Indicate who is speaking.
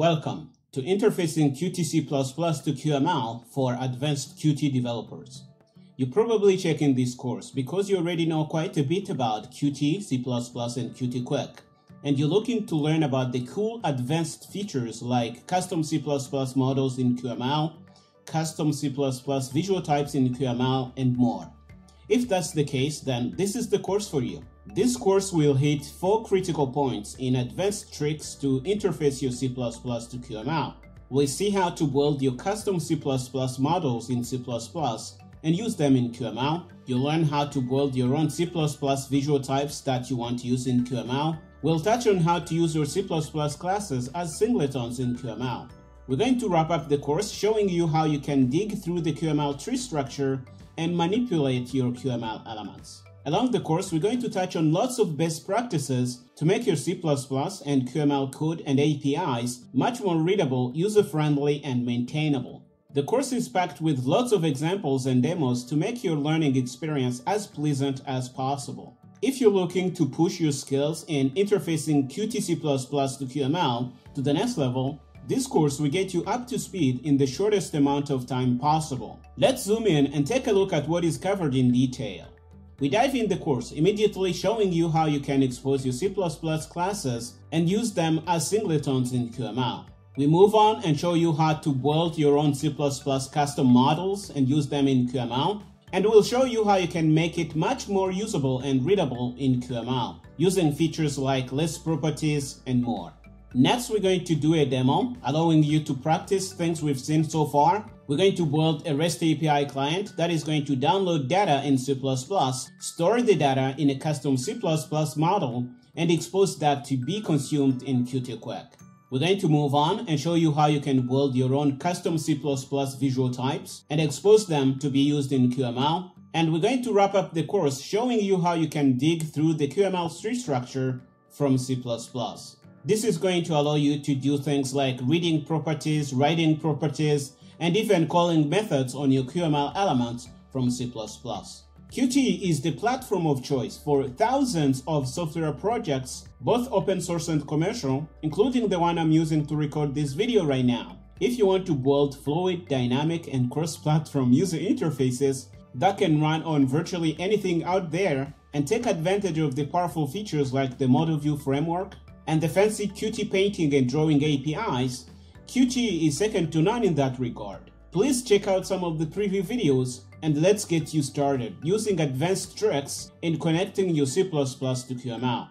Speaker 1: Welcome to Interfacing Qt C++ to QML for Advanced Qt Developers. You're probably checking this course because you already know quite a bit about Qt, C++, and Qt Quick, and you're looking to learn about the cool advanced features like custom C++ models in QML, custom C++ visual types in QML, and more. If that's the case, then this is the course for you. This course will hit four critical points in advanced tricks to interface your C++ to QML. We'll see how to build your custom C++ models in C++ and use them in QML. You'll learn how to build your own C++ visual types that you want to use in QML. We'll touch on how to use your C++ classes as singletons in QML. We're going to wrap up the course showing you how you can dig through the QML tree structure and manipulate your QML elements. Along the course, we're going to touch on lots of best practices to make your C++ and QML code and APIs much more readable, user-friendly, and maintainable. The course is packed with lots of examples and demos to make your learning experience as pleasant as possible. If you're looking to push your skills in interfacing Qt C++ to QML to the next level, this course will get you up to speed in the shortest amount of time possible. Let's zoom in and take a look at what is covered in detail. We dive in the course, immediately showing you how you can expose your C++ classes and use them as singletons in QML. We move on and show you how to build your own C++ custom models and use them in QML. And we'll show you how you can make it much more usable and readable in QML, using features like list properties and more. Next, we're going to do a demo, allowing you to practice things we've seen so far. We're going to build a REST API client that is going to download data in C++, store the data in a custom C++ model, and expose that to be consumed in Qt Quick. We're going to move on and show you how you can build your own custom C++ visual types and expose them to be used in QML. And we're going to wrap up the course showing you how you can dig through the QML tree structure from C++. This is going to allow you to do things like reading properties, writing properties, and even calling methods on your QML elements from C++. Qt is the platform of choice for thousands of software projects, both open source and commercial, including the one I'm using to record this video right now. If you want to build fluid, dynamic, and cross-platform user interfaces that can run on virtually anything out there and take advantage of the powerful features like the Model View framework, and the fancy Qt painting and drawing APIs, Qt is second to none in that regard. Please check out some of the preview videos and let's get you started using advanced tricks in connecting your C++ to QML.